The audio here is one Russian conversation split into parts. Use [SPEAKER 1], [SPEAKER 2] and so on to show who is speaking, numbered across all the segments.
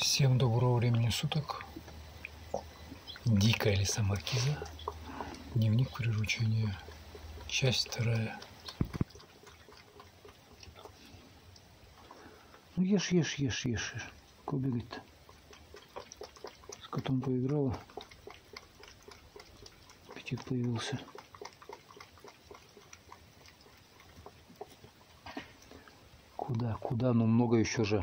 [SPEAKER 1] Всем доброго времени суток. Дикая лиса маркиза. Дневник приручения. Часть вторая.
[SPEAKER 2] Ну ешь, ешь, ешь, ешь, ешь. Бегать-то? С котом поиграла. Аппетит появился. Куда, куда? Ну много еще же.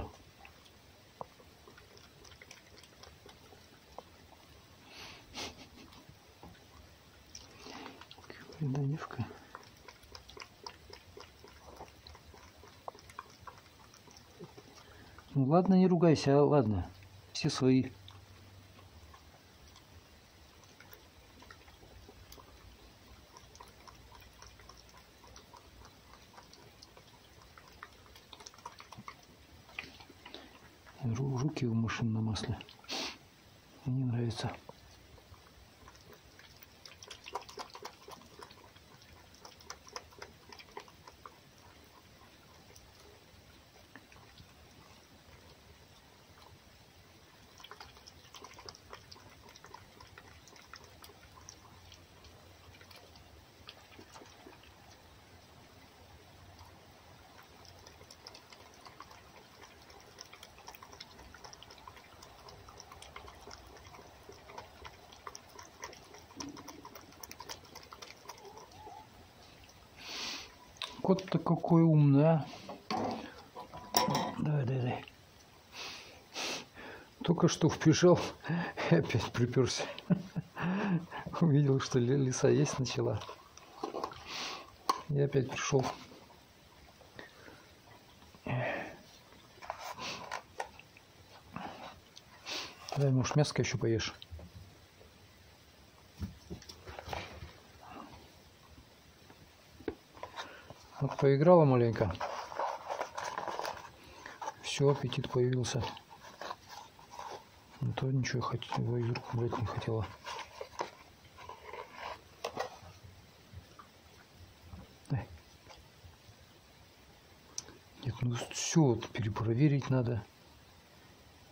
[SPEAKER 2] Да, девка. Ну ладно, не ругайся, а ладно. Все свои. Ру- Руки у машин на масле. Мне нравится. Кот-то какой умный, а? Давай, давай, давай. Только что вбежал и опять приперся. Увидел, что ли- лиса есть начала. И опять пришел. Давай, может, мяско еще поешь. Вот поиграла маленько. Все, аппетит появился. Ну то ничего, хоть его из рук брать не хотела. Дай. Нет, ну все вот перепроверить надо.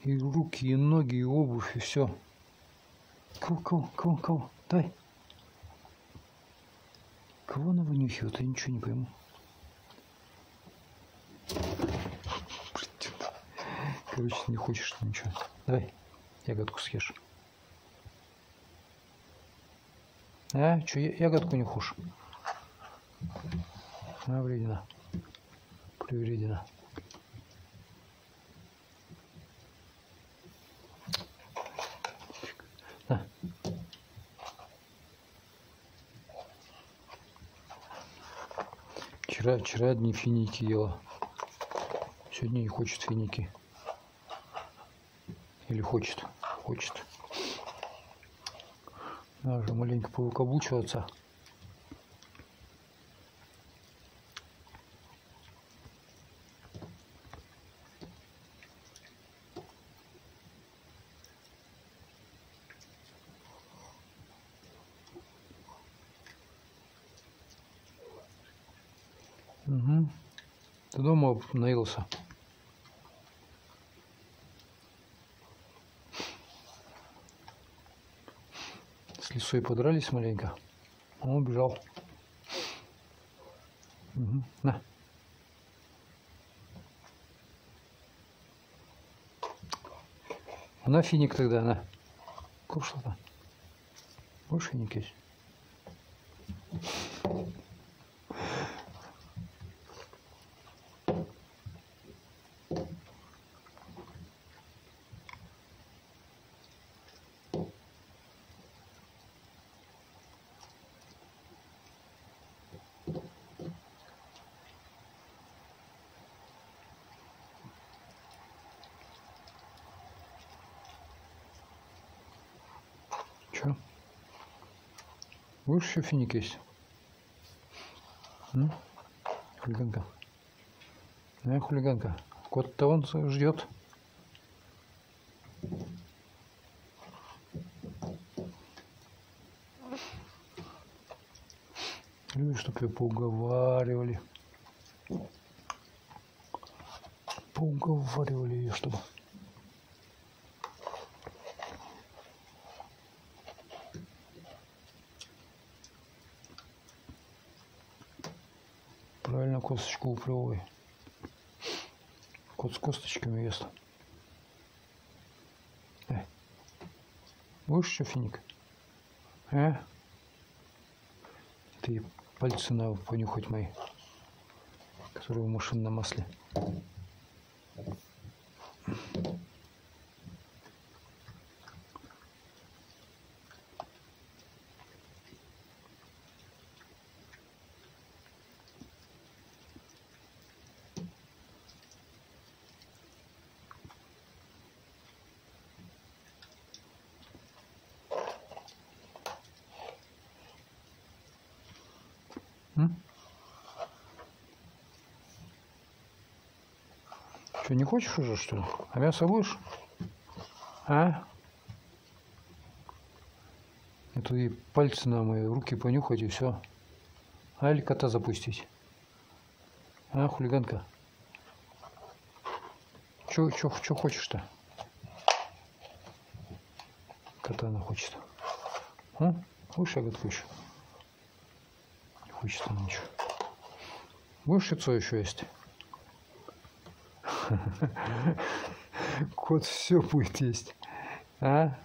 [SPEAKER 2] И руки, и ноги, и обувь, и все. Кого, кого, кого, кого? Дай. Кого она вынюхивает? Я ничего не пойму. Короче, не хочешь ничего. Давай, ягодку съешь. А, что, ягодку не хочешь? А, вредина. Привредина. На. Вчера, вчера одни финики ела. Сегодня не хочет финики. Или хочет? Хочет. Надо же маленько повыкаблучиваться. Угу. Ты дома наелся? Лисой подрались маленько. Он убежал. Угу. На. На финик тогда, на. Кушала-то. Больше финик есть. Че? Будешь еще финик есть? М? Хулиганка. Да, хулиганка. Кот-то он ждет. Любит, чтобы ее поуговаривали. Поуговаривали ее, чтобы Правильно, косточку уплевывай. Кот с косточками ест. Э. Будешь еще финик? А? Ты пальцы на понюхать мои, которые в машинном масле. М? Что, не хочешь уже, что ли? А мясо будешь? А? Это и пальцы на мои руки понюхать и все. А или кота запустить? А, хулиганка? Че, че, че хочешь-то? Кота она хочет. А? Будешь ягодку еще? Не хочет она ничего. Будешь яйцо еще есть? Кот все будет есть. А?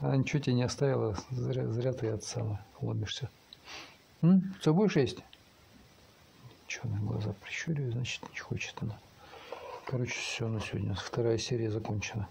[SPEAKER 2] А ничего тебе не оставила. Зря, зря ты от самого ломишься. М? Все будешь есть? На глаза прищуриваю, значит, не хочет она. Короче, все на сегодня. Вторая серия закончена.